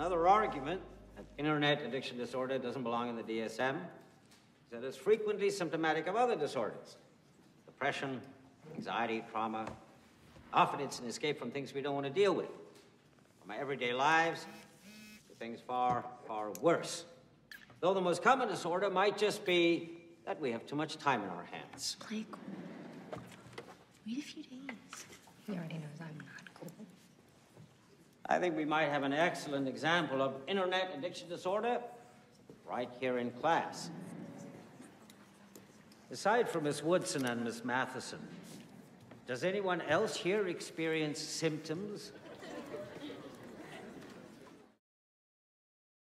Another argument that internet addiction disorder doesn't belong in the DSM is that it's frequently symptomatic of other disorders depression, anxiety, trauma. Often it's an escape from things we don't want to deal with. From our everyday lives to things far, far worse. Though the most common disorder might just be that we have too much time in our hands. Play I think we might have an excellent example of internet addiction disorder right here in class. Aside from Miss Woodson and Miss Matheson, does anyone else here experience symptoms